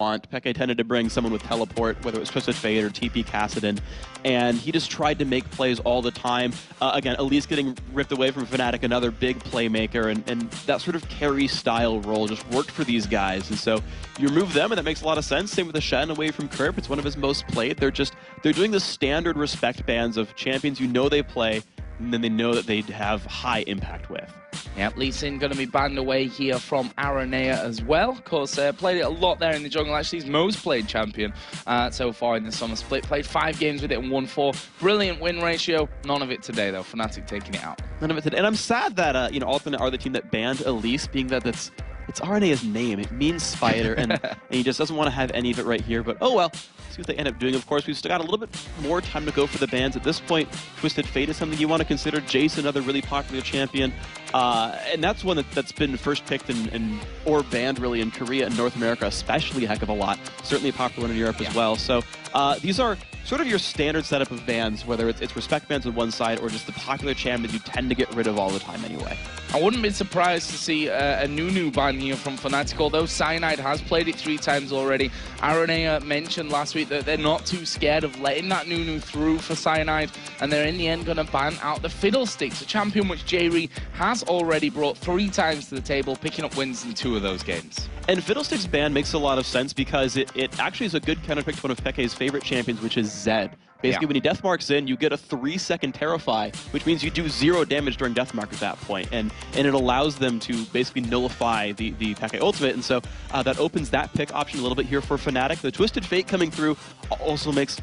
want. Peke tended to bring someone with teleport, whether it was Twisted Fate or TP Kassadin, and he just tried to make plays all the time. Uh, again, Elise getting ripped away from Fnatic, another big playmaker, and, and that sort of carry style role just worked for these guys. And so you remove them, and that makes a lot of sense. Same with the Shen away from Kerp. It's one of his most played. They're just they're doing the standard respect bands of champions you know they play, and then they know that they have high impact with. Yep, Lee Sin going to be banned away here from Aranea as well. Of course, uh, played it a lot there in the jungle. Actually, he's most played champion uh, so far in the summer split. Played five games with it and won four. Brilliant win ratio. None of it today, though. Fnatic taking it out. None of it today. And I'm sad that, uh, you know, Alternate are the team that banned Elise, being that that's it's Arenea's name. It means spider, and, and he just doesn't want to have any of it right here. But oh well, see what they end up doing. Of course, we've still got a little bit more time to go for the bans. At this point, Twisted Fate is something you want to consider. Jason, another really popular champion. Uh, and that's one that, has been first picked and, and, or banned really in Korea and North America, especially a heck of a lot. Certainly a popular in Europe yeah. as well. So uh, these are sort of your standard setup of bans, whether it's, it's respect bans on one side or just the popular champions you tend to get rid of all the time anyway. I wouldn't be surprised to see uh, a Nunu ban here from Fnatic, although Cyanide has played it three times already. Aranea mentioned last week that they're not too scared of letting that Nunu through for Cyanide, and they're in the end going to ban out the Fiddlesticks, a champion which Jerry has already brought three times to the table, picking up wins in two of those games. And Fiddlesticks ban makes a lot of sense because it, it actually is a good counterpick to one of Peke's favorite champions, which is Zed. Basically, yeah. when he death marks in, you get a three-second Terrify, which means you do zero damage during death mark at that point, and and it allows them to basically nullify the the Peke ultimate, and so uh, that opens that pick option a little bit here for Fnatic. The Twisted Fate coming through also makes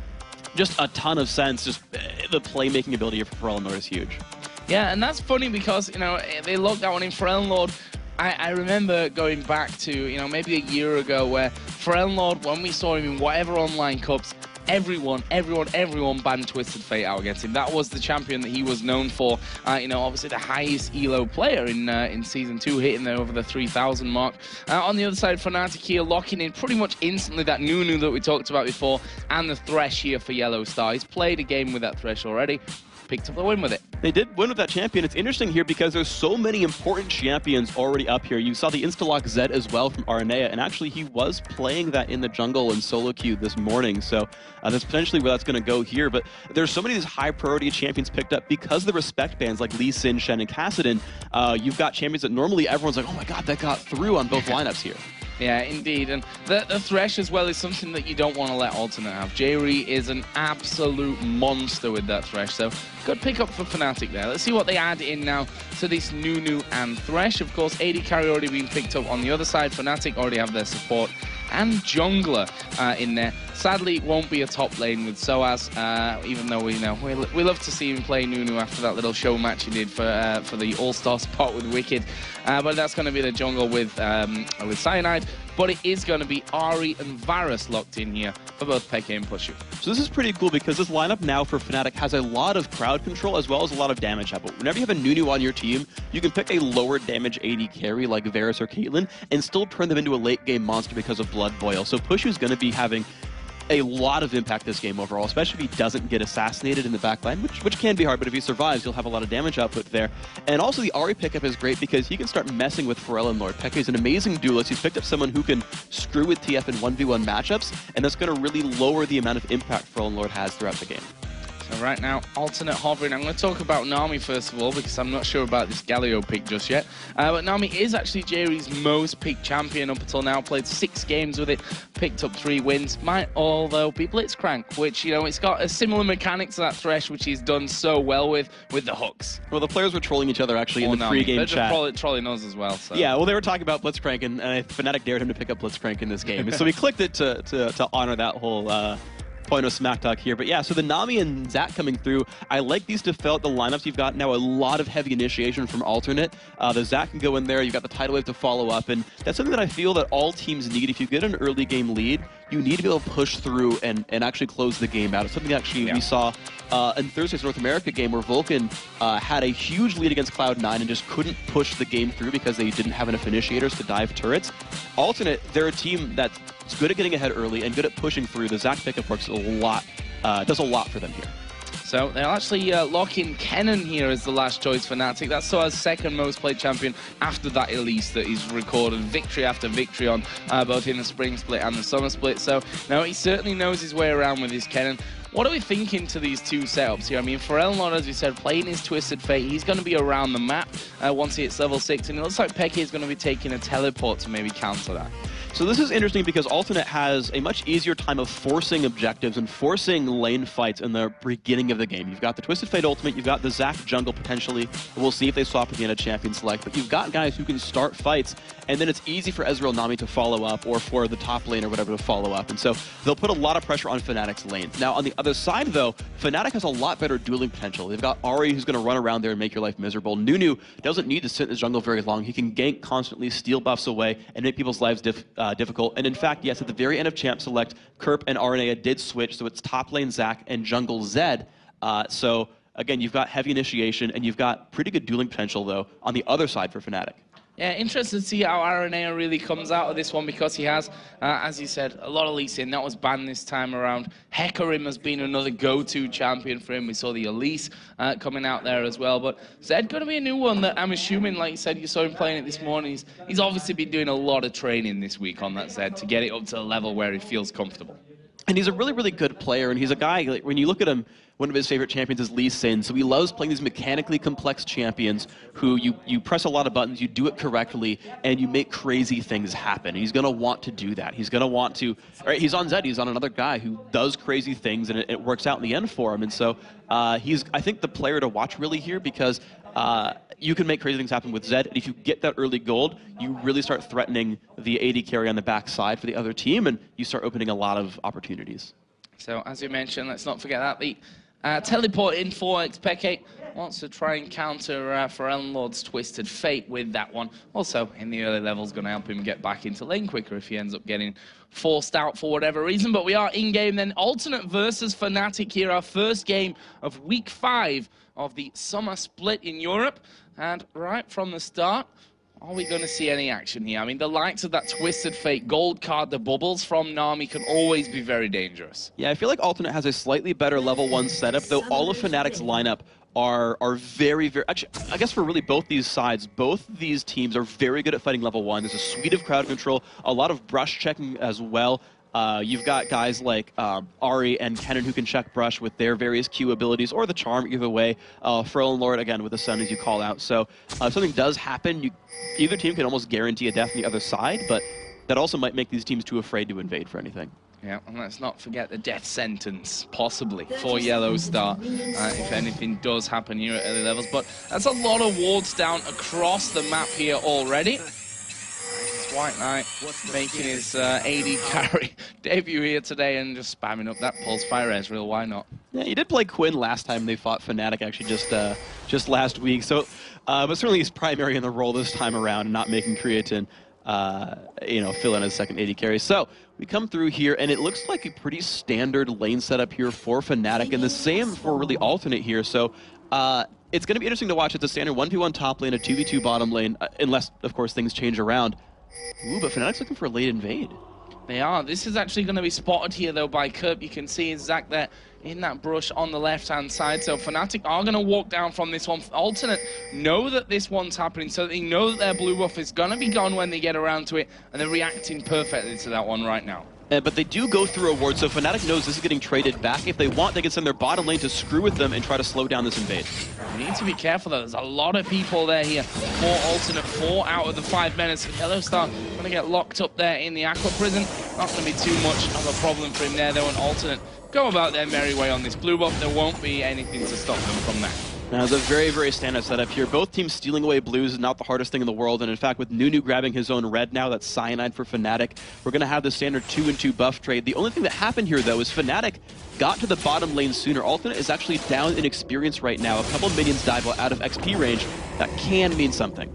just a ton of sense. Just uh, the playmaking ability for Forellenlord is huge. Yeah, and that's funny because, you know, they locked that one in Forellenlord I, I, remember going back to, you know, maybe a year ago where Forellenlord, when we saw him in whatever online cups, everyone, everyone, everyone banned Twisted Fate out against him. That was the champion that he was known for. Uh, you know, obviously the highest elo player in uh, in season two, hitting there over the 3,000 mark. Uh, on the other side, Fnatic here locking in pretty much instantly that Nunu that we talked about before, and the Thresh here for Yellow Star. He's played a game with that Thresh already picked up the win with it. They did win with that champion. It's interesting here because there's so many important champions already up here. You saw the Instalock Zed as well from Aranea, and actually he was playing that in the jungle in solo queue this morning, so uh, that's potentially where that's going to go here. But there's so many of these high priority champions picked up because of the respect bans like Lee Sin, Shen, and Kassadin. Uh, you've got champions that normally everyone's like, oh my god, that got through on both lineups here. Yeah, indeed. And the, the Thresh as well is something that you don't want to let Alternate have. Jerry is an absolute monster with that Thresh, so good pickup for Fnatic there. Let's see what they add in now to this Nunu and Thresh. Of course, AD carry already being picked up on the other side. Fnatic already have their support and jungler uh, in there. Sadly, it won't be a top lane with Soaz, uh, even though we know we, we love to see him play Nunu after that little show match he did for uh, for the All-Star spot with Wickd. Uh, but that's going to be the jungle with um, with Cyanide. But it is going to be Ahri and Varus locked in here for both Peke and Pushu. So this is pretty cool because this lineup now for Fnatic has a lot of crowd control as well as a lot of damage output. Whenever you have a Nunu on your team, you can pick a lower damage AD carry like Varus or Caitlyn and still turn them into a late game monster because of Blood Boil. So Pushu's going to be having a lot of impact this game overall, especially if he doesn't get assassinated in the backline, which, which can be hard, but if he survives, he'll have a lot of damage output there. And also the Ahri pickup is great because he can start messing with Forellenlord Peke is an amazing duelist. He's picked up someone who can screw with TF in 1v1 matchups, and that's going to really lower the amount of impact Forellenlord has throughout the game. So right now, alternate hovering. I'm going to talk about Nami first of all, because I'm not sure about this Galio pick just yet. Uh, but Nami is actually Jerry's most picked champion up until now. Played six games with it, picked up three wins. Might although be Blitzcrank, which, you know, it's got a similar mechanic to that Thresh, which he's done so well with, with the hooks. Well, the players were trolling each other actually in the Nami. game chat. They're trolling us as well. So. Yeah, well, they were talking about Blitzcrank, and, and Fnatic dared him to pick up Blitzcrank in this game. so we clicked it to, to, to honor that whole uh, point of smack talk here. But yeah, so the Nami and Zac coming through, I like these to fill out the lineups. You've got now a lot of heavy initiation from alternate. Uh, the Zac can go in there. You've got the tidal wave to follow up. And that's something that I feel that all teams need. If you get an early game lead, you need to be able to push through and, and actually close the game out. It's something actually yeah. we saw uh, in Thursday's North America game where Vulcun uh, had a huge lead against Cloud9 and just couldn't push the game through because they didn't have enough initiators to dive turrets. Alternate, they're a team that's good at getting ahead early and good at pushing through. The Zac pickup works a lot, uh, does a lot for them here. So they'll actually uh, lock in Kennen here as the last choice for Fnatic. That's Soaz's second most played champion after that Elise that he's recorded victory after victory on, uh, both in the spring split and the summer split. So now he certainly knows his way around with his Kennen. What are we thinking to these two setups here? I mean, for Forellenlord, as we said, playing his Twisted Fate, he's going to be around the map uh, once he hits level 6, and it looks like Peke is going to be taking a teleport to maybe counter that. So this is interesting because Alternate has a much easier time of forcing objectives and forcing lane fights in the beginning of the game. You've got the Twisted Fate Ultimate, you've got the Zac jungle potentially. We'll see if they swap again at Champion Select, but you've got guys who can start fights, and then it's easy for Ezreal Nami to follow up or for the top lane or whatever to follow up. And so they'll put a lot of pressure on Fnatic's lane. Now on the other side though, Fnatic has a lot better dueling potential. They've got Ahri who's going to run around there and make your life miserable. Nunu doesn't need to sit in the jungle very long. He can gank constantly, steal buffs away, and make people's lives diff uh, difficult. And in fact, fact, yes, at the very end of Champ Select, Kerp and RNA did switch, so it's top lane Zac and jungle Zed. Uh, so again, you've got heavy initiation, and you've got pretty good dueling potential, though, on the other side for Fnatic. Yeah, interested to see how Aranea really comes out of this one because he has, uh, as you said, a lot of Lee. That was banned this time around. Hecarim has been another go-to champion for him. We saw the Elise uh, coming out there as well. But Zed going to be a new one that I'm assuming, like you said, you saw him playing it this morning. He's, he's obviously been doing a lot of training this week on that Zed to get it up to a level where he feels comfortable. And he's a really, really good player. And he's a guy, like, when you look at him, one of his favorite champions is Lee Sin. So he loves playing these mechanically complex champions who you, you press a lot of buttons, you do it correctly, and you make crazy things happen. he's going to want to do that. He's going to want to. Right, he's on Zed. He's on another guy who does crazy things, and it, it works out in the end for him. And so uh, he's, I think, the player to watch really here because uh, you can make crazy things happen with Zed. And if you get that early gold, you really start threatening the AD carry on the backside for the other team, and you start opening a lot of opportunities. So as you mentioned, let's not forget that the uh, teleport in for Xpeke wants to try and counter uh, Forellenlord's Twisted Fate with that one. Also, in the early levels, going to help him get back into lane quicker if he ends up getting forced out for whatever reason. But we are in-game then. Alternate versus Fnatic here, our first game of week five of the summer split in Europe. And right from the start, are we going to see any action here? I mean, the likes of that Twisted Fate gold card, the bubbles from Nami can always be very dangerous. Yeah, I feel like Alternate has a slightly better level one setup, though all of Fnatic's lineup are are very, very... Actually, I guess for really both these sides, both these teams are very good at fighting level one. There's a suite of crowd control, a lot of brush checking as well. Uh, you've got guys like um, Ahri and Kennen who can check brush with their various Q abilities, or the charm either way. Uh, Lord again, with the sun as you call out. So uh, if something does happen, you, either team can almost guarantee a death on the other side, but that also might make these teams too afraid to invade for anything. Yeah, and let's not forget the death sentence, possibly, for Yellow Star, uh, if anything does happen here at early levels. But that's a lot of wards down across the map here already. White Knight making his uh, AD carry debut here today and just spamming up that Pulse Fire Ezreal. Why not? Yeah, he did play Quinn last time they fought Fnatic, actually, just uh, just last week. So, uh, but certainly he's primary in the role this time around, not making Creaton, uh, you know, fill in as second AD carry. So we come through here, and it looks like a pretty standard lane setup here for Fnatic, and the same for really alternate here. So uh, it's going to be interesting to watch. It's a standard 1v1 top lane, a 2v2 bottom lane, uh, unless, of course, things change around. Ooh, but Fnatic's looking for a late invade. They are. This is actually going to be spotted here, though, by Kerp. You can see Zac there in that brush on the left-hand side. So Fnatic are going to walk down from this one. Alternate know that this one's happening, so they know that their blue buff is going to be gone when they get around to it, and they're reacting perfectly to that one right now. Uh, but they do go through a ward, so Fnatic knows this is getting traded back. If they want, they can send their bottom lane to screw with them and try to slow down this invade. You need to be careful, though. There's a lot of people there here. Four alternate, four out of the five minutes. Yellow Star going to get locked up there in the Aqua Prison. Not going to be too much of a problem for him there, though. An alternate go about their merry way on this blue buff. There won't be anything to stop them from that. Now, it's a very, very standout setup here. Both teams stealing away blues is not the hardest thing in the world, and in fact, with Nunu grabbing his own red now, that's Cyanide for Fnatic, we're going to have the standard 2 and 2 buff trade. The only thing that happened here, though, is Fnatic got to the bottom lane sooner. Alternate is actually down in experience right now. A couple minions dive out of XP range. That can mean something.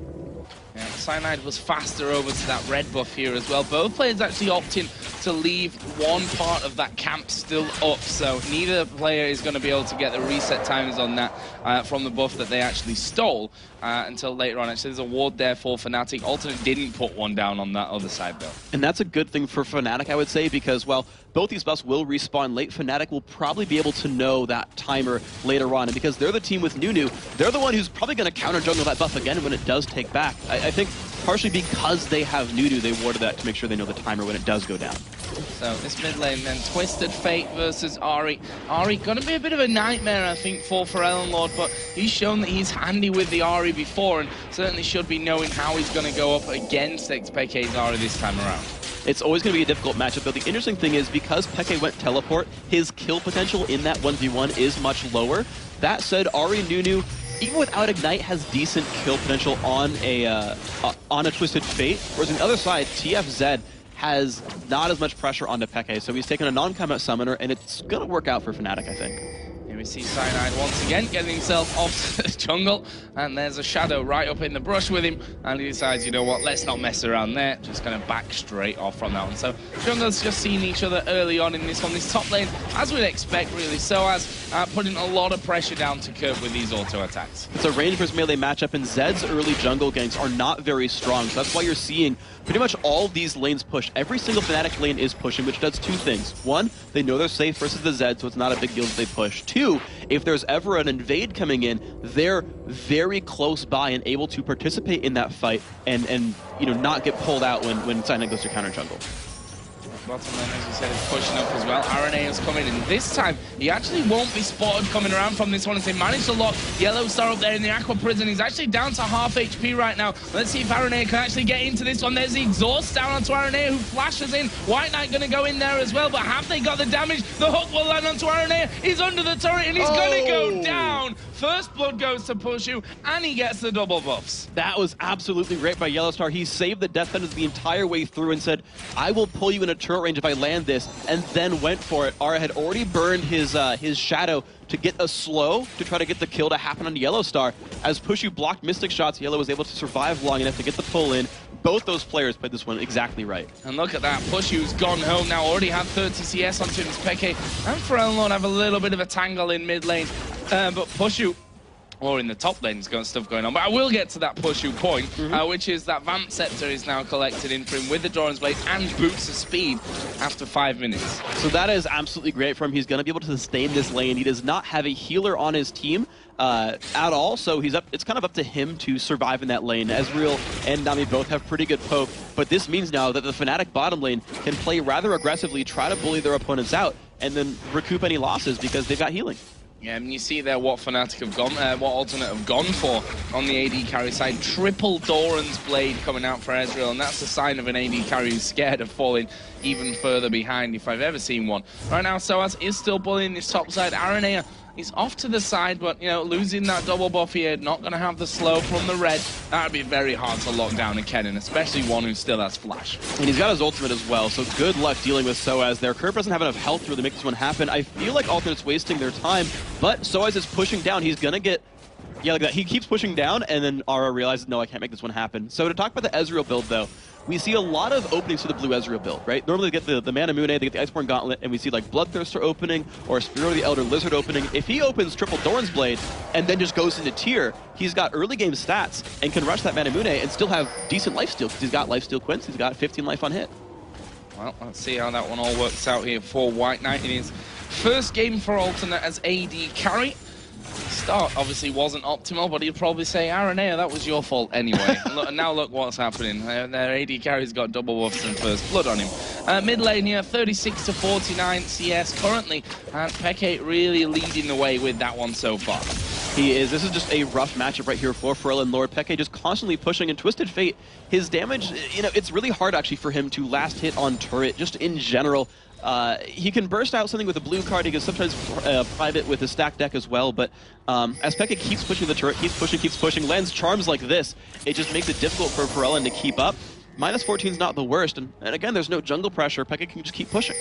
Yeah, Cyanide was faster over to that red buff here as well. Both players actually opting to leave one part of that camp still up, so neither player is going to be able to get the reset timers on that uh, from the buff that they actually stole uh, until later on. Actually, there's a ward there for Fnatic. Alternate didn't put one down on that other side, though. And that's a good thing for Fnatic, I would say, because, well, both these buffs will respawn late. Fnatic will probably be able to know that timer later on. And because they're the team with Nunu, they're the one who's probably going to counter jungle that buff again when it does take back. I, I think partially because they have Nunu, they warded that to make sure they know the timer when it does go down. So this mid lane then, Twisted Fate versus Ahri. Ahri gonna be a bit of a nightmare, I think, for Forellenlord, Lord, but he's shown that he's handy with the Ahri before, and certainly should be knowing how he's gonna go up against Xpeke's Ahri this time around. It's always going to be a difficult matchup, though the interesting thing is because Peke went teleport, his kill potential in that 1v1 is much lower. That said, Ahri Nunu even without Ignite, has decent kill potential on a uh, uh, on a Twisted Fate. Whereas on the other side, TFZ has not as much pressure onto Peke, so he's taken a non-combat summoner, and it's going to work out for Fnatic, I think we see Cyanide once again getting himself off the jungle, and there's a shadow right up in the brush with him, and he decides, you know what, let's not mess around there, just going to back straight off from that one. So jungle's just seen each other early on in this one. This top lane, as we'd expect, really, Soaz uh, putting a lot of pressure down to Kerp with these auto attacks. It's a range versus melee matchup, and Zed's early jungle ganks are not very strong, so that's why you're seeing pretty much all these lanes push. Every single Fnatic lane is pushing, which does two things. One, they know they're safe versus the Zed, so it's not a big deal if they push. Two, if there's ever an invade coming in, they're very close by and able to participate in that fight and, and you know, not get pulled out when, when Cyanide goes to counter jungle. Bottom lane, as you said, is pushing up as well. RNA is coming in. This time, he actually won't be spotted coming around from this one as they manage to lock Yellow Star up there in the Aqua Prison. He's actually down to half HP right now. Let's see if RNA can actually get into this one. There's the exhaust down onto RNA who flashes in. White Knight going to go in there as well, but have they got the damage? The hook will land onto RNA. He's under the turret and he's oh. going to go down. First blood goes to Pushu, and he gets the double buffs. That was absolutely great by Yellow Star. He saved the Death Sentence the entire way through and said, I will pull you in a turret range if I land this, and then went for it. Ara had already burned his uh, his shadow to get a slow to try to get the kill to happen on Yellow Star. As Pushu blocked Mystic shots, Yellow was able to survive long enough to get the pull in. Both those players played this one exactly right. And look at that, Pushu's gone home now, already had 30 CS on his Peke, and Forellenlord have a little bit of a tangle in mid lane. Uh, but Pushu or in the top lane's got stuff going on. But I will get to that Pushu point, mm -hmm. uh, which is that Vamp Scepter is now collected in for him with the Doran's Blade and boots of speed after five minutes. So that is absolutely great for him. He's going to be able to sustain this lane. He does not have a healer on his team. Uh, at all, so he's up. It's kind of up to him to survive in that lane. Ezreal and Nami both have pretty good poke, but this means now that the Fnatic bottom lane can play rather aggressively, try to bully their opponents out, and then recoup any losses because they've got healing. Yeah, and you see there what Fnatic have gone, uh, what alternate have gone for on the AD carry side. Triple Doran's Blade coming out for Ezreal, and that's a sign of an AD carry who's scared of falling even further behind if I've ever seen one. Right now, Soaz is still bullying this top side. Aranea He's off to the side, but, you know, losing that double buff here, not going to have the slow from the red. That would be very hard to lock down a Kennen, especially one who still has flash. And he's got his ultimate as well, so good luck dealing with Soaz there. Curve doesn't have enough health to really make this one happen. I feel like Alternate's wasting their time, but Soaz is pushing down. He's going to get yeah, like that. He keeps pushing down, and then Ara realizes, no, I can't make this one happen. So to talk about the Ezreal build, though, we see a lot of openings to the blue Ezreal build, right? Normally they get the, the Manamune, they get the Iceborne Gauntlet, and we see like Bloodthirster opening or Spirit of the Elder Lizard opening. If he opens triple Doran's Blade and then just goes into tier, he's got early game stats and can rush that Manamune and still have decent lifesteal because he's got lifesteal quints, he's got 15 life on hit. Well, let's see how that one all works out here for White Knight in his first game for Alternate as AD carry start obviously wasn't optimal, but he'd probably say, Aranea, that was your fault anyway. look, now look what's happening. Uh, their AD carry's got double buffs and first blood on him. Uh, mid lane here, 36 to 49 CS currently, and Peke really leading the way with that one so far. He is. This is just a rough matchup right here for Forellenlord Peke just constantly pushing and Twisted Fate. His damage, you know, it's really hard actually for him to last hit on turret, just in general. Uh, he can burst out something with a blue card. He can sometimes uh, private with a stack deck as well. But um, as Peke keeps pushing the turret, keeps pushing, keeps pushing, lands charms like this, it just makes it difficult for Forellen to keep up. Minus 14 is not the worst. And, and again, there's no jungle pressure. Peke can just keep pushing.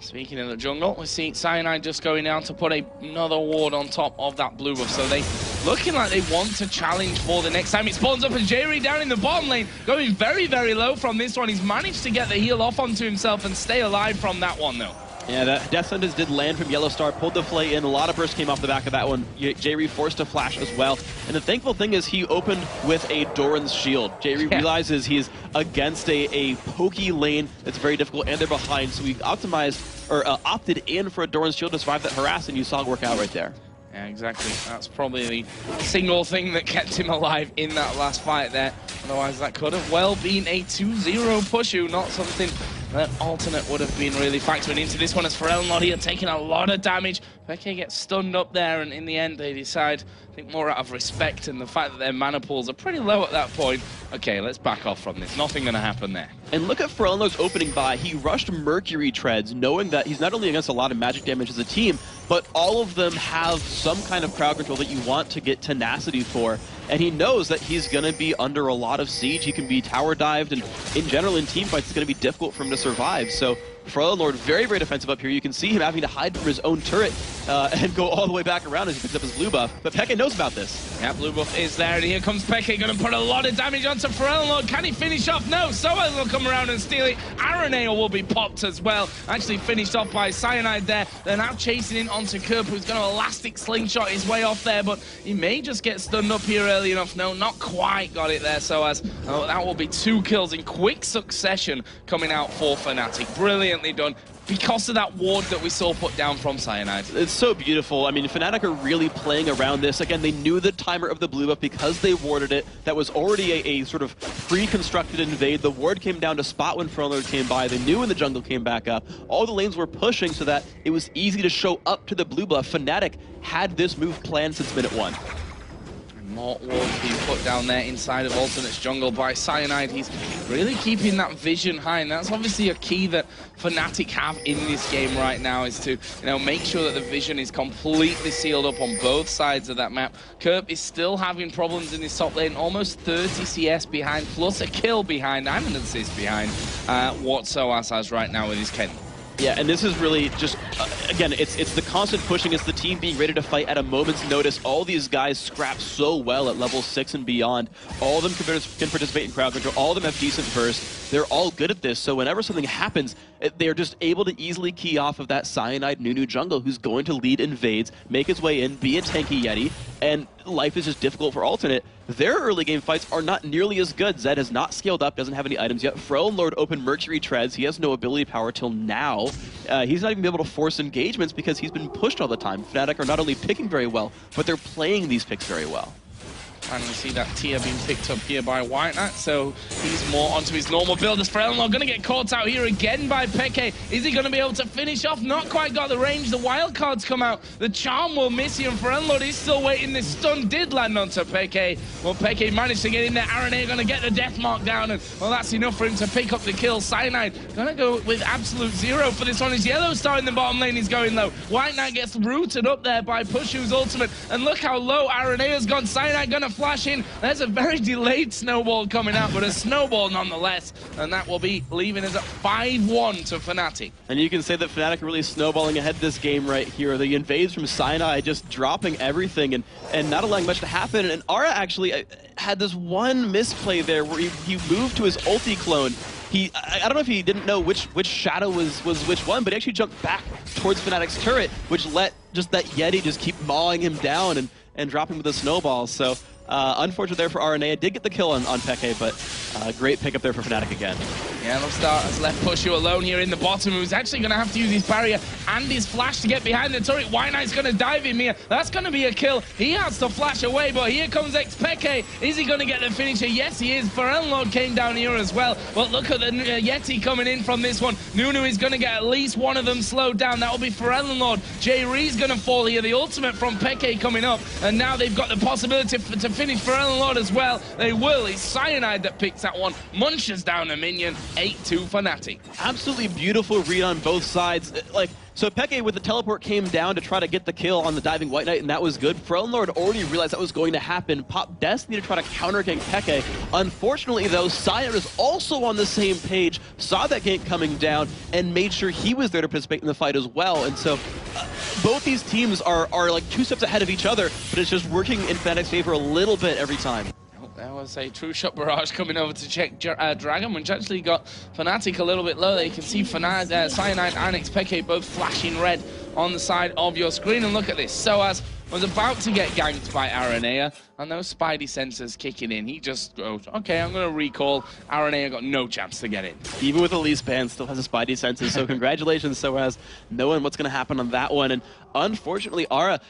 Speaking of the jungle, we see Cyanide just going down to put a, another ward on top of that blue buff. So they looking like they want to challenge for the next time. It spawns up and Jerry down in the bottom lane, going very, very low from this one. He's managed to get the heal off onto himself and stay alive from that one, though. Yeah, that Death Sentence did land from Yellow Star, pulled the flay in. A lot of burst came off the back of that one. Jerry forced a flash as well. And the thankful thing is he opened with a Doran's shield. Jerry yeah. realizes he's against a, a pokey lane that's very difficult, and they're behind. So he optimized or uh, opted in for a Doran's shield to survive that harass, and you saw it work out right there. Yeah, exactly. That's probably the single thing that kept him alive in that last fight there. Otherwise, that could have well been a 2-0 pushu, not something that alternate would have been really factoring into this one as Forellenlord here taking a lot of damage. Peke gets stunned up there and in the end they decide, I think more out of respect and the fact that their mana pools are pretty low at that point, okay, let's back off from this. Nothing going to happen there. And look at Forellenlord's opening buy. He rushed Mercury Treads knowing that he's not only against a lot of magic damage as a team, but all of them have some kind of crowd control that you want to get tenacity for and he knows that he's going to be under a lot of siege. He can be tower dived, and in general, in team fights, it's going to be difficult for him to survive. So Lord, very, very defensive up here. You can see him having to hide from his own turret uh, and go all the way back around as he picks up his blue buff. But Peke knows about this. Yeah, blue buff is there, and here comes Peke, going to put a lot of damage onto Lord. Can he finish off? No, Soaz will come around and steal it. Araneo will be popped as well. Actually finished off by Cyanide there. They're now chasing in onto Kerp, who's going to elastic slingshot his way off there, but he may just get stunned up here early enough. No, not quite got it there, Soaz. Oh, that will be two kills in quick succession coming out for Fnatic. Brilliantly done because of that ward that we saw put down from Cyanide. It's so beautiful. I mean, Fnatic are really playing around this. Again, they knew the timer of the blue buff because they warded it. That was already a, a sort of pre-constructed invade. The ward came down to spot when Forellenlord came by. They knew when the jungle came back up. All the lanes were pushing so that it was easy to show up to the blue buff. Fnatic had this move planned since minute one. Mort Ward being put down there inside of Alternate's jungle by Cyanide. He's really keeping that vision high, and that's obviously a key that Fnatic have in this game right now, is to you know make sure that the vision is completely sealed up on both sides of that map. Kerp is still having problems in his top lane, almost 30 CS behind, plus a kill behind and an assist behind uh, what Soaz has right now with his Ken. Yeah, and this is really just, uh, again, it's it's the constant pushing. It's the team being ready to fight at a moment's notice. All these guys scrap so well at level 6 and beyond. All of them can, can participate in crowd control. All of them have decent burst. They're all good at this, so whenever something happens, they're just able to easily key off of that Cyanide Nunu jungle who's going to lead invades, make his way in, be a tanky Yeti, and life is just difficult for Alternate. Their early game fights are not nearly as good. Zed has not scaled up, doesn't have any items yet. Forellenlord opened Mercury Treads. He has no ability power till now. Uh, he's not even able to force engagements because he's been pushed all the time. Fnatic are not only picking very well, but they're playing these picks very well. And we see that Tia being picked up here by White Knight, so he's more onto his normal build. As Forellenlord going to get caught out here again by Peke. Is he going to be able to finish off? Not quite got the range. The wild cards come out. The charm will miss him. Forellenlord is still waiting. This stun did land onto Peke. Well, Peke managed to get in there. Aranea going to get the death mark down, and well, that's enough for him to pick up the kill. Cyanide going to go with absolute zero for this one. His yellow star in the bottom lane is going low. White Knight gets rooted up there by Pushu's ultimate, and look how low Aranea's gone. Cyanide going to flash in. There's a very delayed snowball coming out, but a snowball nonetheless. And that will be leaving us at 5-1 to Fnatic. And you can say that Fnatic really snowballing ahead this game right here. The invades from Cyanide just dropping everything and, and not allowing much to happen. And Ara actually uh, had this one misplay there where he, he moved to his ulti clone he I, don't know if he didn't know which which shadow was was which one, but he actually jumped back towards Fnatic's turret, which let just that Yeti just keep mawing him down and and dropping with a snowball. So uh, unfortunate there for RNA. Did get the kill on, on Peke, but uh, great pickup there for Fnatic again. Yeah, Lobstar has left Pushu alone here in the bottom, who's actually going to have to use his barrier and his flash to get behind the turret. White Knight's going to dive him here. That's going to be a kill. He has to flash away, but here comes Xpeke. Is he going to get the finisher? Yes, he is. Lord came down here as well. But look at the uh, Yeti coming in from this one. Nunu is going to get at least one of them slowed down. That will be Lord. Jay Ree's going to fall here. The ultimate from Peke coming up. And now they've got the possibility to finish for Lord as well. They will. It's Cyanide that picks that one. Munches down a minion. 8-2 Fnatic. Absolutely beautiful read on both sides. Like, so Peke with the teleport came down to try to get the kill on the diving White Knight, and that was good. Lord already realized that was going to happen. Pop Destiny to try to counter gank Peke. Unfortunately, though, Cyanide is also on the same page, saw that gank coming down, and made sure he was there to participate in the fight as well. And so, uh, both these teams are, are like two steps ahead of each other, but it's just working in Fnatic's favor a little bit every time. Oh, there was a true shot barrage coming over to check uh, Dragon, which actually got Fnatic a little bit low. You can see Fnatic, uh, Cyanide and Xpeke both flashing red on the side of your screen. And look at this. Soaz was about to get ganked by Aranea, and those Spidey sensors kicking in. He just goes, okay, I'm going to recall. Aranea got no chance to get in. Even with Elise Band, still has a Spidey sensors, so congratulations, Soaz, knowing what's going to happen on that one. And unfortunately, Ara,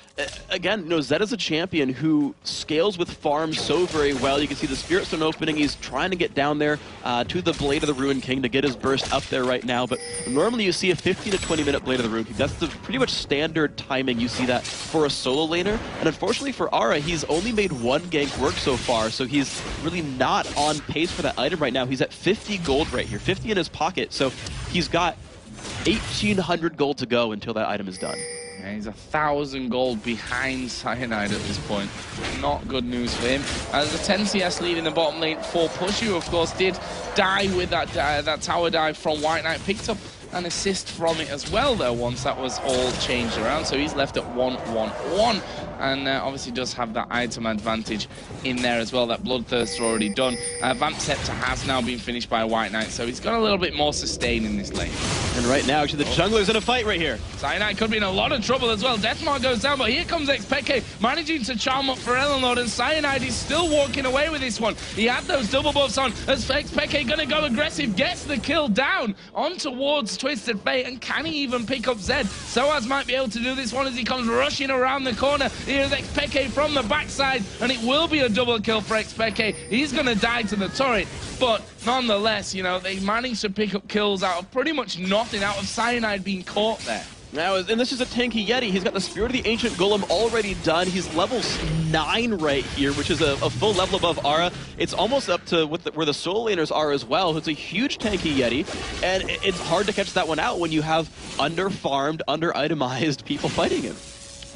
again, you know, Zed is a champion who scales with farm so very well. You can see the Spirit Stone opening. He's trying to get down there uh, to the Blade of the Ruin King to get his burst up there right now. But normally you see a 15 to 20 minute Blade of the Ruin King. That's the pretty much standard timing you see that for a solo laner. And unfortunately for Ara, he's only made one gank work so far, so he's really not on pace for that item right now. He's at 50 gold right here, 50 in his pocket, so he's got 1,800 gold to go until that item is done. Yeah, he's a thousand gold behind Cyanide at this point. Not good news for him. As the 10 CS lead in the bottom lane for Pushu, of course, did die with that uh, that tower dive from White Knight. Picked up an assist from it as well, though, once that was all changed around. So he's left at 1-1-1 and uh, obviously does have that item advantage in there as well. That Bloodthirster already done. Uh, Vamp Scepter has now been finished by White Knight, so he's got a little bit more sustain in this lane. And right now, actually, the jungler's in a fight right here. Cyanide could be in a lot of trouble as well. Deathmark goes down, but here comes Xpeke managing to charm up Forellenlord, and Cyanide is still walking away with this one. He had those double buffs on as Xpeke going to go aggressive, gets the kill down on towards Twisted Fate, and can he even pick up Zed? Soaz might be able to do this one as he comes rushing around the corner. Here's Xpeke from the backside, and it will be a double kill for Xpeke. He's going to die to the turret, but nonetheless, you know, they managed to pick up kills out of pretty much nothing, out of Cyanide being caught there. Now, and this is a tanky Yeti. He's got the Spirit of the Ancient Golem already done. He's level 9 right here, which is a, a full level above Ara. It's almost up to the, where the solo laners are as well. It's a huge tanky Yeti, and it's hard to catch that one out when you have under-farmed, under-itemized people fighting him.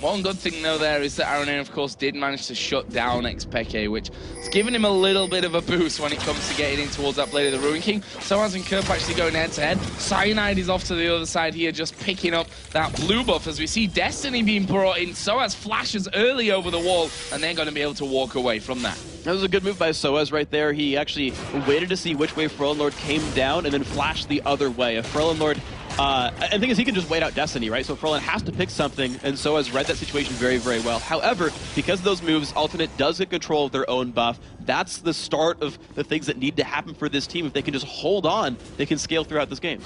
One good thing, though, there is that Aaron, of course, did manage to shut down Xpeke, which has given him a little bit of a boost when it comes to getting in towards that Blade of the Ruin King. Soaz and Kerp actually going head-to-head. -head. Cyanide is off to the other side here, just picking up that blue buff as we see Destiny being brought in. Soaz flashes early over the wall, and they're going to be able to walk away from that. That was a good move by Soaz right there. He actually waited to see which way Lord came down and then flashed the other way. If Lord uh, and the thing is, he can just wait out Destiny, right? So Ferlin has to pick something, and so has read that situation very, very well. However, because of those moves, Alternate does get control of their own buff. That's the start of the things that need to happen for this team. If they can just hold on, they can scale throughout this game.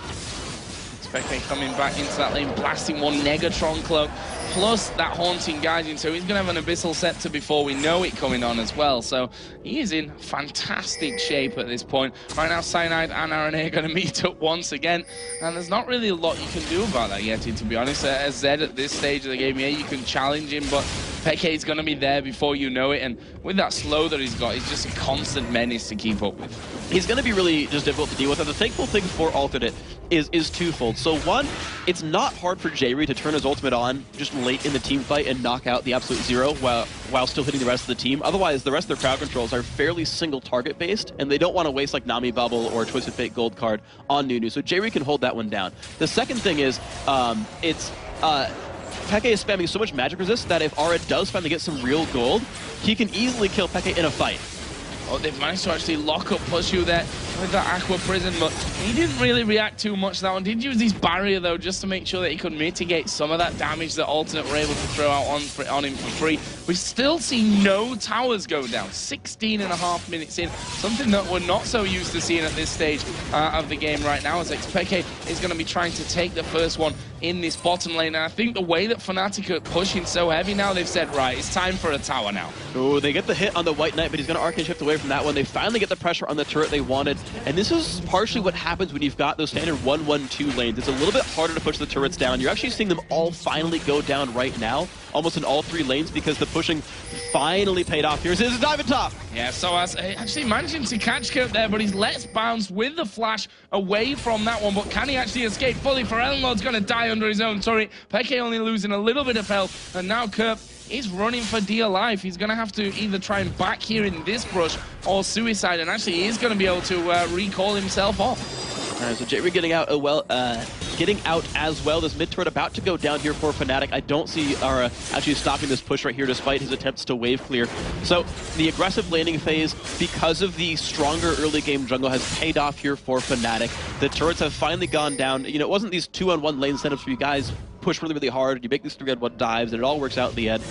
Spectre coming back into that lane, blasting one Negatron cloak plus that Haunting Guardian. So he's going to have an Abyssal Scepter before we know it coming on as well. So he is in fantastic shape at this point. Right now, Cyanide and RNA are going to meet up once again. And there's not really a lot you can do about that yet, to be honest. Uh, as Zed at this stage of the game, yeah, you can challenge him, but Peke is going to be there before you know it. And with that slow that he's got, he's just a constant menace to keep up with. He's going to be really just difficult to deal with. And the thankful thing for Alternate is, is twofold. So one, it's not hard for Jayri to turn his ultimate on just late in the team fight and knock out the absolute zero while while still hitting the rest of the team. Otherwise, the rest of their crowd controls are fairly single target based, and they don't want to waste like Nami Bubble or Twisted Fate Gold card on Nunu. So Jayri can hold that one down. The second thing is, um, it's uh, Peke is spamming so much magic resist that if Ara does finally get some real gold, he can easily kill Peke in a fight. Oh, they've managed to actually lock up Pushu there with that Aqua Prison, but he didn't really react too much to that one. Did use his barrier, though, just to make sure that he could mitigate some of that damage that Alternate were able to throw out on, on him for free. We still see no towers go down. 16 and a half minutes in, something that we're not so used to seeing at this stage uh, of the game right now, as Xpeke is going to be trying to take the first one in this bottom lane. And I think the way that Fnatic are pushing so heavy now, they've said, right, it's time for a tower now. Oh, they get the hit on the White Knight, but he's going to Arcane Shift away from that one. They finally get the pressure on the turret they wanted. And this is partially what happens when you've got those standard 1-1-2 lanes. It's a little bit harder to push the turrets down. You're actually seeing them all finally go down right now, almost in all three lanes, because the pushing finally paid off. Here's his dive at top. Yeah, so as eh, actually managing to catch Kerp there, but he's let's bounce with the flash away from that one. But can he actually escape fully? Forellenlord's going to die under his own turret. Peke only losing a little bit of health, and now Kerp is running for dear life. He's going to have to either try and back here in this brush or suicide, and actually he's going to be able to uh, recall himself off. All right, so Jayri getting out a well, uh, getting out as well. This mid turret about to go down here for Fnatic. I don't see Ara actually stopping this push right here despite his attempts to wave clear. So the aggressive laning phase, because of the stronger early game jungle, has paid off here for Fnatic. The turrets have finally gone down. You know, it wasn't these two-on-one lane setups for you guys push really, really hard. And you make these three on one dives, and it all works out in the end.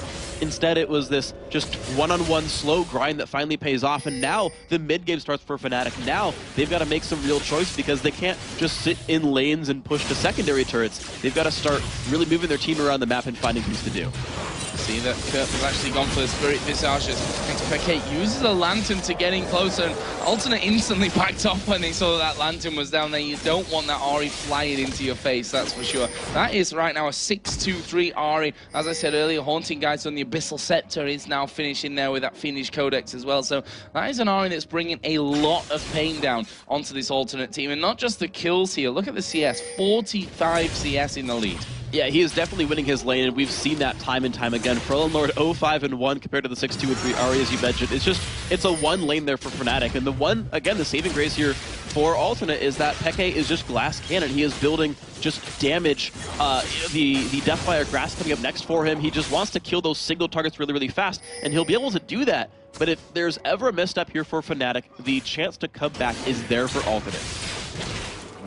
Instead, it was this just one-on-one slow grind that finally pays off, and now the mid-game starts for Fnatic. Now they've got to make some real choice because they can't just sit in lanes and push to secondary turrets. They've got to start really moving their team around the map and finding things to do. See that Kerp has actually gone for the Spirit Visage as Xpeke uses a Lantern to get in closer and Alternate instantly backed off when they saw that Lantern was down there. You don't want that Ahri flying into your face, that's for sure. That is right now a 6-2-3 Ahri. As I said earlier, Haunting Guise on the Abyssal Scepter is now finishing there with that Fiendish Codex as well. So that is an Ahri that's bringing a lot of pain down onto this alternate team. And not just the kills here. Look at the CS, 45 CS in the lead. Yeah, he is definitely winning his lane, and we've seen that time and time again. Forellenlord 05 and 1 compared to the 6 2 and 3 Ahri, as you mentioned. It's just, it's a one lane there for Fnatic. And the one, again, the saving grace here for Alternate is that Peke is just glass cannon. He is building just damage. Uh, the, the Deathfire Grasp coming up next for him. He just wants to kill those single targets really, really fast, and he'll be able to do that. But if there's ever a misstep here for Fnatic, the chance to come back is there for Alternate.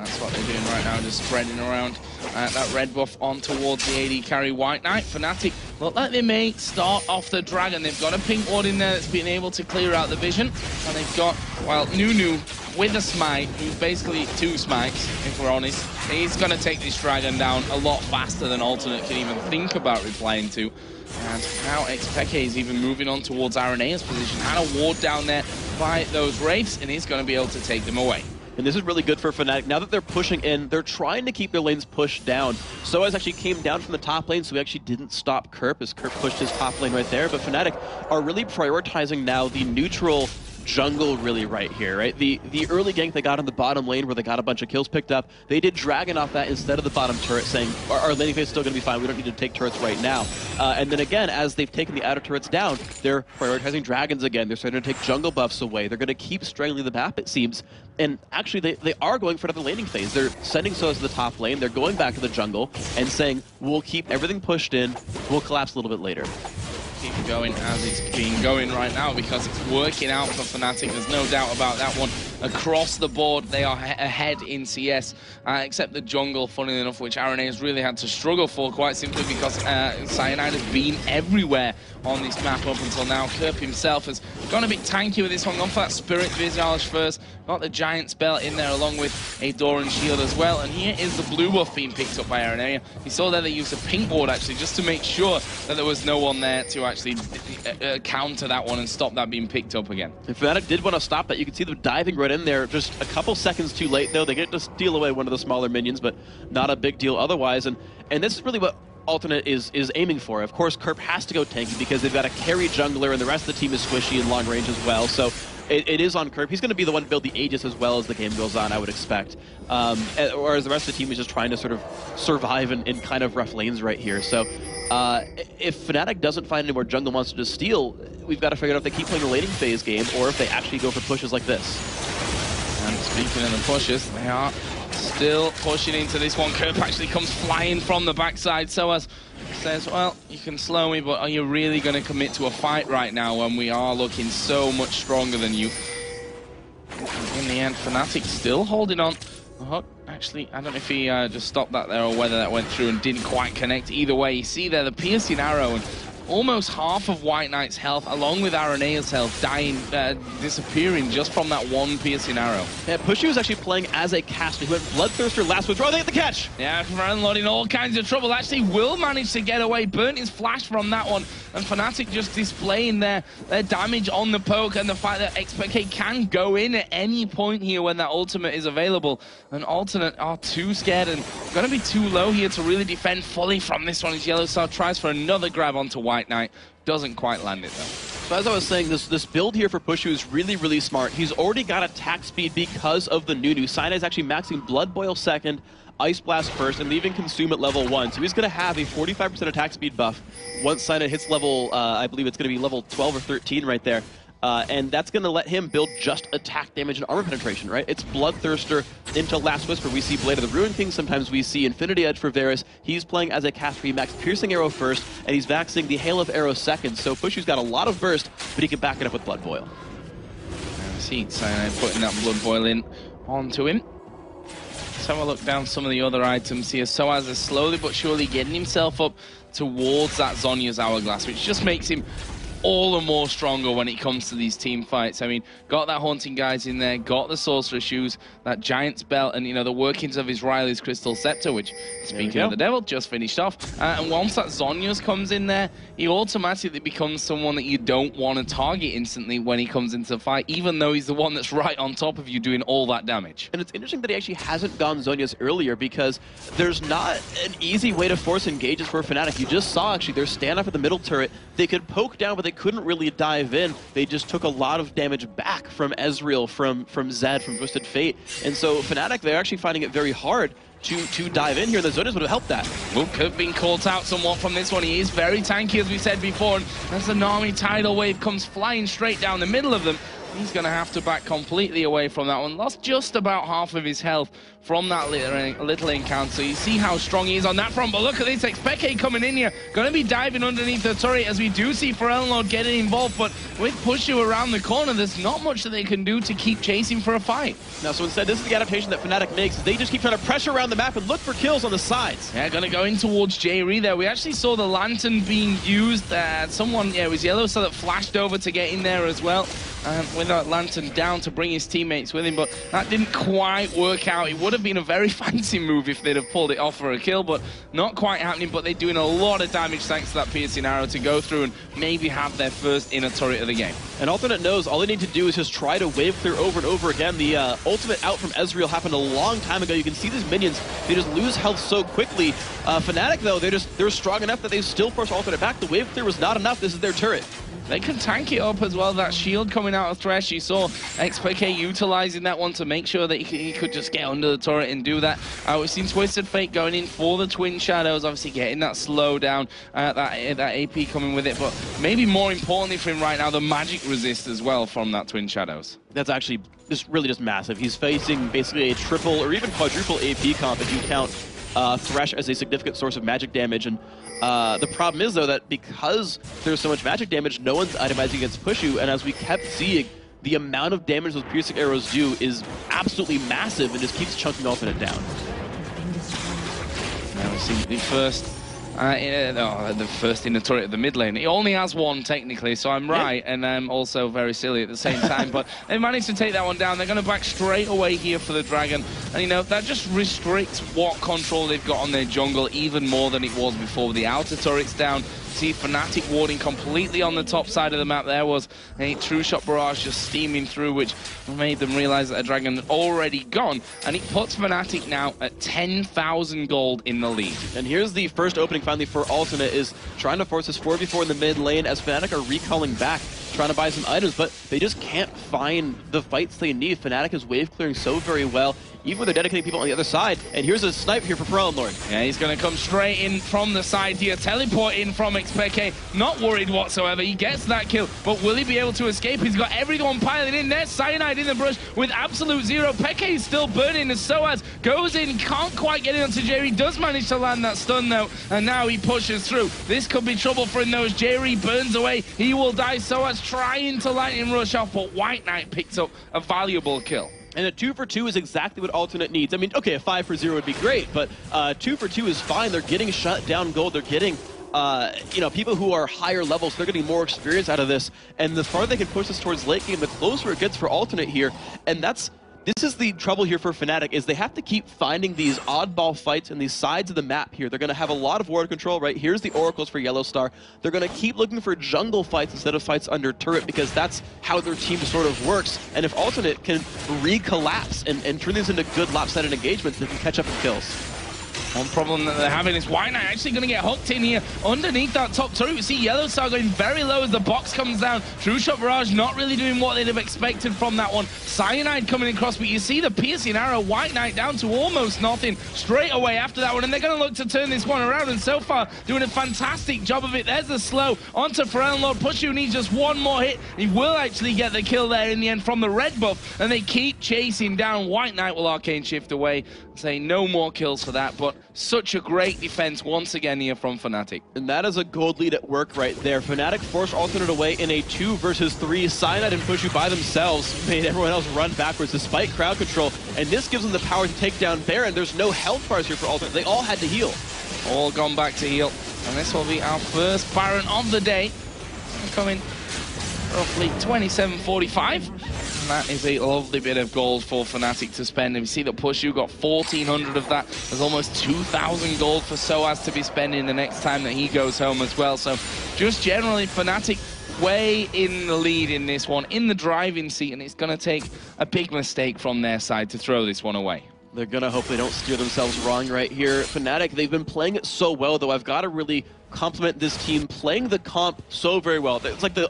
That's what they're doing right now, just spreading around uh, that red buff on towards the AD carry White Knight. Fnatic look like they may start off the Dragon. They've got a pink ward in there that's been able to clear out the vision. And they've got, well, Nunu with a smite, who's basically two smites, if we're honest. He's going to take this Dragon down a lot faster than Alternate can even think about replying to. And now Xpeke is even moving on towards Arenea's position. Had a ward down there by those Wraiths, and he's going to be able to take them away. And this is really good for Fnatic. Now that they're pushing in, they're trying to keep their lanes pushed down. Soaz actually came down from the top lane, so we actually didn't stop Kerp as Kerp pushed his top lane right there. But Fnatic are really prioritizing now the neutral jungle really right here, right? The the early gank they got on the bottom lane where they got a bunch of kills picked up, they did Dragon off that instead of the bottom turret, saying our, our laning phase is still going to be fine. We don't need to take turrets right now. Uh, and then again, as they've taken the outer turrets down, they're prioritizing dragons again. They're starting to take jungle buffs away. They're going to keep strangling the map, it seems. And actually, they, they are going for another laning phase. They're sending Soaz to the top lane. They're going back to the jungle and saying, we'll keep everything pushed in. We'll collapse a little bit later keep going as it's been going right now because it's working out for Fnatic. There's no doubt about that one. Across the board, they are ahead in CS, uh, except the jungle, funnily enough, which Arene has really had to struggle for quite simply because uh, Cyanide has been everywhere on this map up until now. Kerp himself has gone a bit tanky with this one, gone for that Spirit Visage first, got the Giant's Belt in there along with a Doran Shield as well. And here is the blue buff being picked up by Aranea. You saw there they used a pink ward actually just to make sure that there was no one there to actually uh, uh, counter that one and stop that being picked up again. If Fnatic did want to stop that, you can see them diving right in there. Just a couple seconds too late, though. They get to steal away one of the smaller minions, but not a big deal otherwise. And and this is really what Alternate is is aiming for. Of course, Kerp has to go tanky because they've got a carry jungler, and the rest of the team is squishy and long range as well. So it, it is on Kerp. He's going to be the one to build the Aegis as well as the game goes on, I would expect. Um, whereas the rest of the team is just trying to sort of survive in, in kind of rough lanes right here. So uh, if Fnatic doesn't find any more jungle monsters to steal, we've got to figure out if they keep playing the laning phase game or if they actually go for pushes like this. Speaking of the pushes, they are still pushing into this one. Kerp actually comes flying from the backside. Soaz says, well, you can slow me, but are you really going to commit to a fight right now when we are looking so much stronger than you? In the end, Fnatic still holding on. Actually, I don't know if he uh, just stopped that there or whether that went through and didn't quite connect. Either way, you see there the piercing arrow, and almost half of White Knight's health, along with Arenea's health, dying, uh, disappearing just from that one piercing arrow. Yeah, Pushu was actually playing as a caster. He went Bloodthirster last withdraw. They get the catch. Yeah, unloading all kinds of trouble. Actually, will manage to get away. Burnt his flash from that one. And Fnatic just displaying their, their damage on the poke and the fact that Xpeke can go in at any point here when that ultimate is available. And Alternate are too scared and going to be too low here to really defend fully from this one. As Yellow Star tries for another grab onto White White Knight. Doesn't quite land it, though. So as I was saying, this this build here for Pushu is really, really smart. He's already got attack speed because of the Nunu. Cyanide is actually maxing Blood Boil second, Ice Blast first, and leaving Consume at level 1. So he's going to have a 45% attack speed buff once Cyanide hits level, uh, I believe it's going to be level 12 or 13 right there. Uh, and that's going to let him build just attack damage and armor penetration, right? It's Bloodthirster into Last Whisper. We see Blade of the Ruin King. Sometimes we see Infinity Edge for Varus. He's playing as a cast max Piercing Arrow first, and he's vaxing the Hail of Arrow second. So Pushu's got a lot of burst, but he can back it up with Blood Boil. I see Cyanide putting that Blood Boil in onto him. Let's have a look down some of the other items here. Soaz is slowly but surely getting himself up towards that Zhonya's Hourglass, which just makes him all the more stronger when it comes to these team fights. I mean, got that Haunting Guise in there, got the Sorcerer Shoes, that Giant's Belt, and, you know, the workings of his Rylai's Crystal Scepter, which, speaking of the devil, just finished off. Uh, and once that Zhonya's comes in there, he automatically becomes someone that you don't want to target instantly when he comes into the fight, even though he's the one that's right on top of you doing all that damage. And it's interesting that he actually hasn't gone Zhonya's earlier because there's not an easy way to force engages for Fnatic. You just saw, actually, their standoff at the middle turret. They could poke down, but they couldn't really dive in. They just took a lot of damage back from Ezreal, from, from Zed, from Twisted Fate. And so Fnatic, they're actually finding it very hard to, to dive in here. The Zhonya's would have helped that. Mook have been caught out somewhat from this one. He is very tanky, as we said before. And as the Nami tidal wave comes flying straight down the middle of them, he's going to have to back completely away from that one. Lost just about half of his health from that little, little encounter. You see how strong he is on that front, but look at this, Xpeke coming in here. Going to be diving underneath the turret as we do see Forellenlord getting involved, but with Pushu around the corner, there's not much that they can do to keep chasing for a fight. Now, so instead, this is the adaptation that Fnatic makes. They just keep trying to pressure around the map and look for kills on the sides. Yeah, going to go in towards Jerry there. We actually saw the lantern being used. Uh, someone, yeah, it was Yellow, so that flashed over to get in there as well. Um, with that lantern down to bring his teammates with him, but that didn't quite work out. It would have been a very fancy move if they'd have pulled it off for a kill, but not quite happening. But they're doing a lot of damage thanks to that piercing arrow to go through and maybe have their first inner turret of the game. And Alternate knows all they need to do is just try to wave clear over and over again. The uh, ultimate out from Ezreal happened a long time ago. You can see these minions, they just lose health so quickly. Uh, Fnatic, though, they're just they're strong enough that they still force Alternate back. The wave clear was not enough. This is their turret. They can tank it up as well. That shield coming out of Thresh, you saw Xpeke utilizing that one to make sure that he, could just get under the turret and do that. Uh, we've seen Twisted Fate going in for the Twin Shadows, obviously getting that slow down, uh, that, that AP coming with it. But maybe more importantly for him right now, the magic resist as well from that Twin Shadows. That's actually just really just massive. He's facing basically a triple or even quadruple AP comp if you count uh, Thresh as a significant source of magic damage. And uh, the problem is, though, that because there's so much magic damage, no one's itemizing against Pushu. And as we kept seeing, the amount of damage those piercing arrows do is absolutely massive and just keeps chunking off and it down. Now we see the first uh, oh, the first in the turret of the mid lane. He only has one technically, so I'm right, yeah. and I'm also very silly at the same time. but they managed to take that one down. They're going to back straight away here for the Dragon. And, you know, that just restricts what control they've got on their jungle even more than it was before. The outer turret's down, see Fnatic warding completely on the top side of the map. There was a True Shot Barrage just steaming through, which made them realize that a Dragon had already gone. And it puts Fnatic now at 10,000 gold in the lead. And here's the first opening finally for Ultimate is trying to force this 4v4 in the mid lane as Fnatic are recalling back trying to buy some items, but they just can't find the fights they need. Fnatic is wave clearing so very well, even with their dedicating people on the other side. And here's a snipe here for Forellenlord. Yeah, he's going to come straight in from the side here, teleport in from Xpeke. Not worried whatsoever. He gets that kill, but will he be able to escape? He's got everyone piling in there. Cyanide in the brush with absolute zero. Peke is still burning as Soaz goes in, can't quite get it onto Jerry. Does manage to land that stun though, and now he pushes through. This could be trouble for him though as Jerry burns away. He will die. Soaz trying to lightning rush off, but White Knight picks up a valuable kill. And a two for two is exactly what Alternate needs. I mean, okay, a five for zero would be great, but uh, two for two is fine. They're getting shut down gold. They're getting uh, you know, people who are higher levels, they're getting more experience out of this. And the farther they can push this towards late game, the closer it gets for Alternate here. And that's this is the trouble here for Fnatic, is they have to keep finding these oddball fights in these sides of the map here. They're going to have a lot of ward control, right? Here's the Oracles for Yellow Star. They're going to keep looking for jungle fights instead of fights under turret because that's how their team sort of works. And if Alternate can re-collapse and, and turn these into good lopsided engagements, they can catch up in kills. One problem that they're having is White Knight actually going to get hooked in here underneath that top turret. We see Yellow Star going very low as the box comes down. True Shot Barrage not really doing what they'd have expected from that one. Cyanide coming across, but you see the piercing arrow. White Knight down to almost nothing straight away after that one, and they're going to look to turn this one around. And so far, doing a fantastic job of it. There's the slow onto Forellenlord. Pushu needs just one more hit. He will actually get the kill there in the end from the red buff, and they keep chasing down. White Knight will arcane shift away, say no more kills for that, but such a great defense once again here from Fnatic. And that is a gold lead at work right there. Fnatic forced Alternate away in a two versus three. Cyanide and Pushu by themselves made everyone else run backwards despite crowd control. And this gives them the power to take down Baron. There's no health bars here for Alternate. They all had to heal. All gone back to heal. And this will be our first Baron of the day. Coming roughly 27.45. That is a lovely bit of gold for Fnatic to spend. And we see that Pushu got 1,400 of that. There's almost 2,000 gold for Soaz to be spending the next time that he goes home as well. So just generally, Fnatic way in the lead in this one, in the driving seat, and it's going to take a big mistake from their side to throw this one away. They're going to hope they don't steer themselves wrong right here. Fnatic, they've been playing it so well, though. I've got to really compliment this team playing the comp so very well. It's like the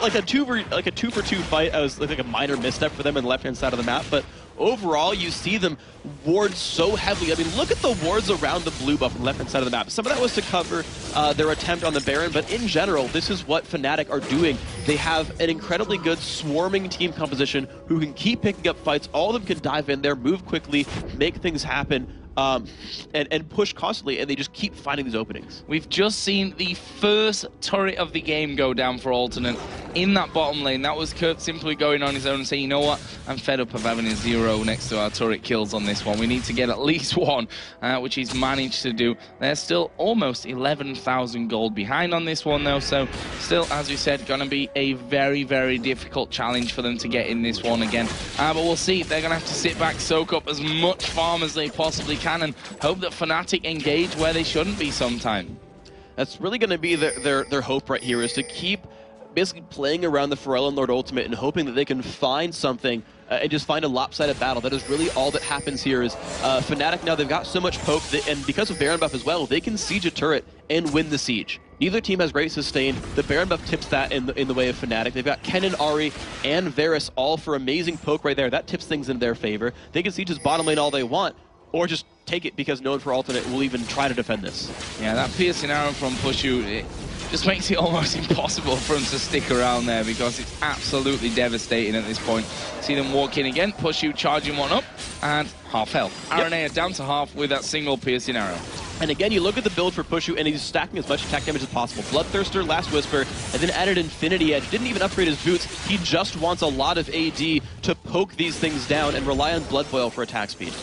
like a two for like a two for two fight. I was like a minor misstep for them in the left hand side of the map, but overall you see them ward so heavily. I mean, look at the wards around the blue buff on the left hand side of the map. Some of that was to cover uh, their attempt on the Baron, but in general, this is what Fnatic are doing. They have an incredibly good swarming team composition who can keep picking up fights. All of them can dive in there, move quickly, make things happen um, and, and push constantly, and they just keep finding these openings. We've just seen the first turret of the game go down for Alternate in that bottom lane. That was Kerp simply going on his own and saying, you know what, I'm fed up of having a zero next to our turret kills on this one. We need to get at least one, uh, which he's managed to do. They're still almost 11,000 gold behind on this one, though, so still, as we said, going to be a very, very difficult challenge for them to get in this one again. Uh, but we'll see. They're going to have to sit back, soak up as much farm as they possibly can can and hope that Fnatic engage where they shouldn't be sometime. That's really going to be their, their, their hope right here is to keep basically playing around the and Lord Ultimate and hoping that they can find something uh, and just find a lopsided battle. That is really all that happens here is uh, Fnatic now, they've got so much poke, that, and because of Baron buff as well, they can siege a turret and win the siege. Neither team has great sustain. The Baron buff tips that in the, in the way of Fnatic. They've got Kennen, Ahri, and Varus all for amazing poke right there. That tips things in their favor. They can siege his bottom lane all they want, or just take it because no one for alternate will even try to defend this. Yeah, that piercing arrow from Pushu, it just makes it almost impossible for him to stick around there because it's absolutely devastating at this point. See them walk in again, Pushu charging one up, and half health. Yep. Aranea down to half with that single piercing arrow. And again, you look at the build for Pushu, and he's stacking as much attack damage as possible. Bloodthirster, Last Whisper, and then added Infinity Edge. Didn't even upgrade his boots. He just wants a lot of AD to poke these things down and rely on Blood Boil for attack speed.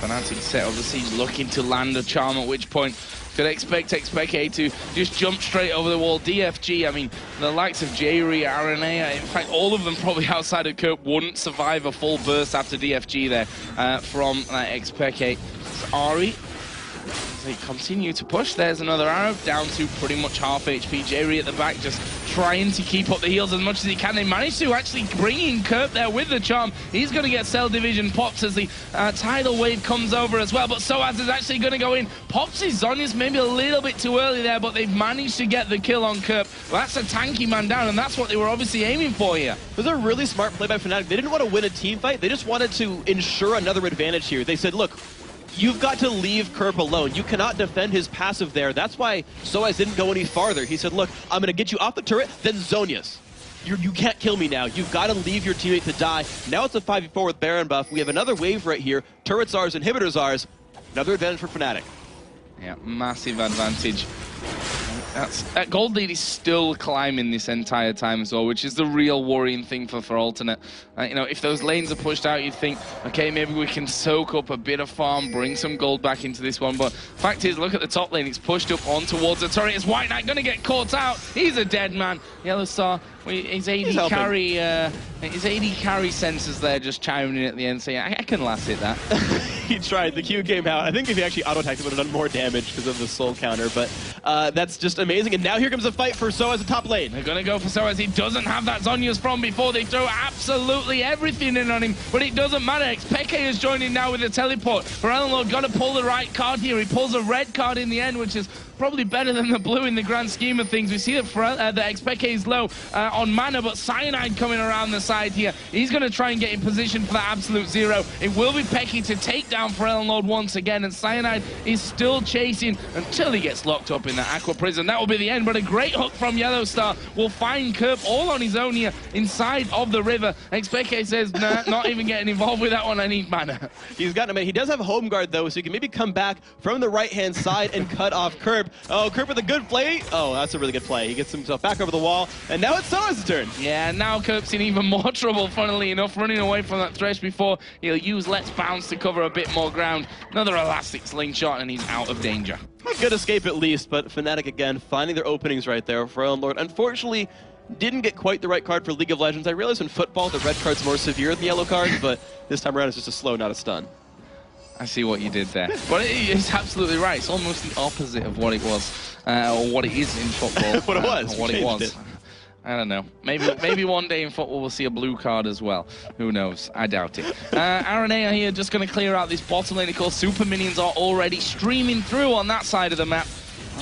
Fnatic set up the siege, looking to land a charm, at which point could expect Xpeke to just jump straight over the wall. DFG, I mean, the likes of Jerry, Aranea, in fact, all of them probably outside of Kerp wouldn't survive a full burst after DFG there uh, from uh, Xpeke. Ahri they continue to push. There's another arrow down to pretty much half HP. Jerry at the back just trying to keep up the heals as much as he can. They manage to actually bring in Kerp there with the charm. He's going to get Cell Division pops as the uh, tidal wave comes over as well. But Soaz is actually going to go in. Pops his Zhonya's maybe a little bit too early there, but they've managed to get the kill on Kerp. Well, that's a tanky man down, and that's what they were obviously aiming for here. It was a really smart play by Fnatic. They didn't want to win a team fight. They just wanted to ensure another advantage here. They said, look, You've got to leave Kerp alone. You cannot defend his passive there. That's why Soaz didn't go any farther. He said, look, I'm going to get you off the turret, then Zhonya's. You're, you can not kill me now. You've got to leave your teammate to die. Now it's a 5v4 with Baron buff. We have another wave right here. Turrets ours, inhibitors ours. Another advantage for Fnatic. Yeah, massive advantage. That's, that gold lead is still climbing this entire time as well, which is the real worrying thing for, for Alternate. Uh, you know, if those lanes are pushed out, you'd think, okay, maybe we can soak up a bit of farm, bring some gold back into this one. But fact is, look at the top lane. It's pushed up on towards the turret. Is White Knight going to get caught out? He's a dead man. Yellow Star, his AD He's carry, uh, his AD carry sensors there just chiming in at the end saying, I, I can last it that. he tried. The Q came out. I think if he actually auto-attacked, it would have done more damage because of the soul counter. But uh, that's just amazing. And now here comes a fight for Soaz at top lane. They're going to go for Soaz. He doesn't have that Zhonya's from before. They throw absolutely everything in on him, but it doesn't matter. Xpeke is joining now with the teleport. Lord got to pull the right card here. He pulls a red card in the end, which is probably better than the blue in the grand scheme of things. We see that uh, the Xpeke is low uh, on mana, but Cyanide coming around the side here. He's going to try and get in position for that absolute zero. It will be Peke to take down Lord once again, and Cyanide is still chasing until he gets locked up in the Aqua Prison. That will be the end, but a great hook from Yellowstar will find Kerp all on his own here inside of the river. Xpeke says, nah, not even getting involved with that one. I need mana. He's got him. He does have home guard, though, so he can maybe come back from the right-hand side and cut off Oh, KERP with a good play. Oh, that's a really good play. He gets himself back over the wall, and now it's Soaz's turn. Yeah, now KERP's in even more trouble, funnily enough, running away from that Thresh before he'll use Let's Bounce to cover a bit more ground. Another Elastic Slingshot, and he's out of danger. A good escape at least, but Fnatic again finding their openings right there for Lord. Unfortunately, didn't get quite the right card for League of Legends. I realize in football the red card's more severe than the yellow card, but this time around it's just a slow, not a stun. I see what you did there. But it's absolutely right. It's almost the opposite of what it was, uh, or what it is in football. what it was. Uh, what it was. It. I don't know. Maybe maybe one day in football we'll see a blue card as well. Who knows? I doubt it. Uh, Aranea here just going to clear out this bottom lane. Of course, super minions are already streaming through on that side of the map.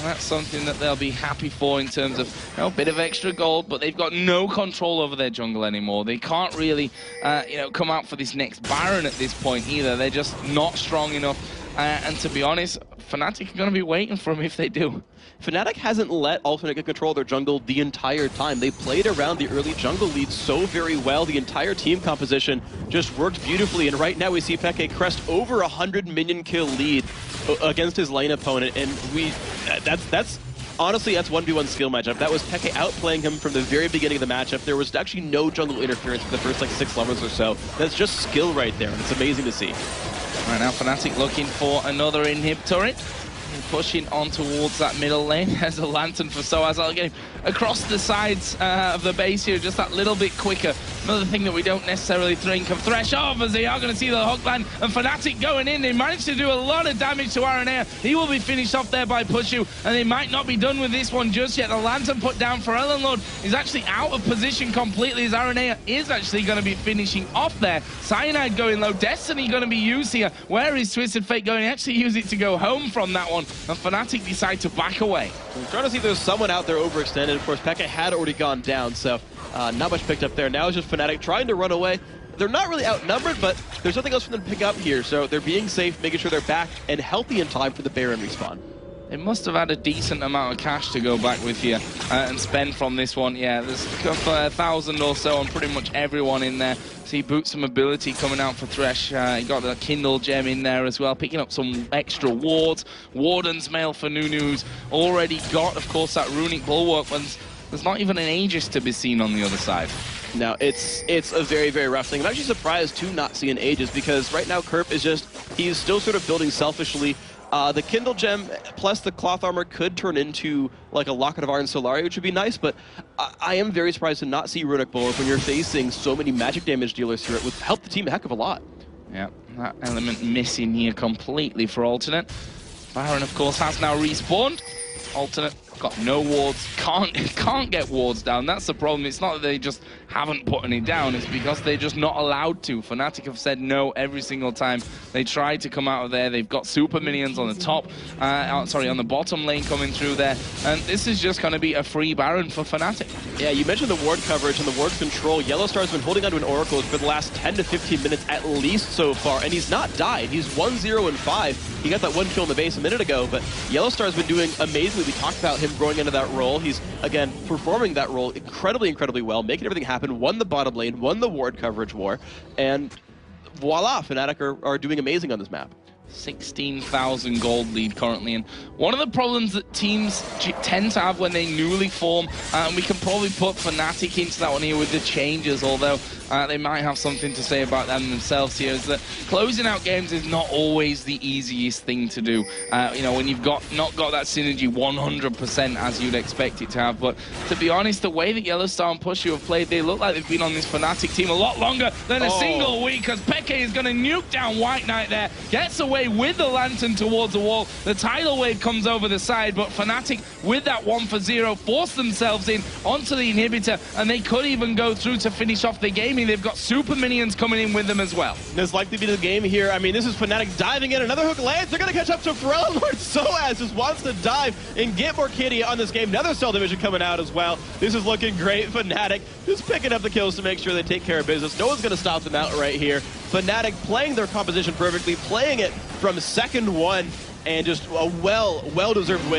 That's something that they'll be happy for in terms of you know, a bit of extra gold, but they've got no control over their jungle anymore. They can't really, uh, you know, come out for this next Baron at this point either. They're just not strong enough. Uh, and to be honest, Fnatic are going to be waiting for them if they do. Fnatic hasn't let Alternate get control of their jungle the entire time. They played around the early jungle lead so very well. The entire team composition just worked beautifully. And right now we see Peke crest over a 100 minion kill lead against his lane opponent. And we, that's, that's honestly, that's 1v1 skill matchup. That was Peke outplaying him from the very beginning of the matchup. There was actually no jungle interference for the first like six levels or so. That's just skill right there, and it's amazing to see. Right now, Fnatic looking for another inhib turret pushing on towards that middle lane. There's a lantern for Soaz. I'll get him across the sides uh, of the base here just that little bit quicker. Another thing that we don't necessarily think of. Thresh off as they are going to see the hook land and Fnatic going in. They managed to do a lot of damage to Aranea. He will be finished off there by Pushu and they might not be done with this one just yet. The lantern put down for Ellenlord is actually out of position completely as Aranea is actually going to be finishing off there. Cyanide going low. Destiny going to be used here. Where is Twisted Fate going? He actually use it to go home from that one and Fnatic decide to back away. I'm trying to see if there's someone out there overextended. Of course, Peke had already gone down, so uh, not much picked up there. Now it's just Fnatic trying to run away. They're not really outnumbered, but there's nothing else for them to pick up here, so they're being safe, making sure they're back and healthy in time for the Baron respawn. They must have had a decent amount of cash to go back with here uh, and spend from this one. Yeah, there's a thousand or so on pretty much everyone in there. See boots some ability coming out for Thresh. Uh, he got the Kindle gem in there as well, picking up some extra wards. Warden's mail for Nunu's already got, of course, that runic bulwark. One's, there's not even an Aegis to be seen on the other side. No, it's it's a very, very rough thing. I'm actually surprised to not see an Aegis because right now KERP is just, he's still sort of building selfishly uh, the Kindle Gem plus the Cloth Armor could turn into like a Locket of Iron Solari, which would be nice, but I, I am very surprised to not see Runic Bulwark when you're facing so many magic damage dealers here. It would help the team a heck of a lot. Yeah, that element missing here completely for Alternate. Baron, of course, has now respawned. Alternate got no wards, can't can't get wards down. That's the problem. It's not that they just haven't put any down, it's because they're just not allowed to. Fnatic have said no every single time they tried to come out of there. They've got super minions on the top, uh, sorry, on the bottom lane coming through there. And this is just going to be a free Baron for Fnatic. Yeah, you mentioned the ward coverage and the ward control. Yellowstar's been holding onto an Oracle for the last 10 to 15 minutes at least so far, and he's not died. He's 1-0 and 5. He got that one kill in the base a minute ago, but Yellowstar's been doing amazingly. We talked about him growing into that role. He's, again, performing that role incredibly, incredibly well, making everything happen won the bottom lane, won the ward coverage war, and voila, Fnatic are, are doing amazing on this map. 16,000 gold lead currently. And one of the problems that teams tend to have when they newly form, and we can probably put Fnatic into that one here with the changes, although uh, they might have something to say about them themselves here. Is that closing out games is not always the easiest thing to do. Uh, you know, when you've got not got that synergy 100% as you'd expect it to have. But to be honest, the way that Yellowstar and Pushu have played, they look like they've been on this Fnatic team a lot longer than a Oh. single week. Because Peke is going to nuke down White Knight there, gets away with the lantern towards the wall. The tidal wave comes over the side, but Fnatic with that one for zero force themselves in onto the inhibitor, and they could even go through to finish off the gaming. They've got super minions coming in with them as well. This likely to be the game here. I mean, this is Fnatic diving in. Another hook lands. They're going to catch up to Pharrell. Lord Soaz just wants to dive and get more kitty on this game. Another Cell Division coming out as well. This is looking great. Fnatic just picking up the kills to make sure they take care of business. No one's going to stop them out right here. Fnatic playing their composition perfectly, playing it from second one, and just a well, well-deserved win.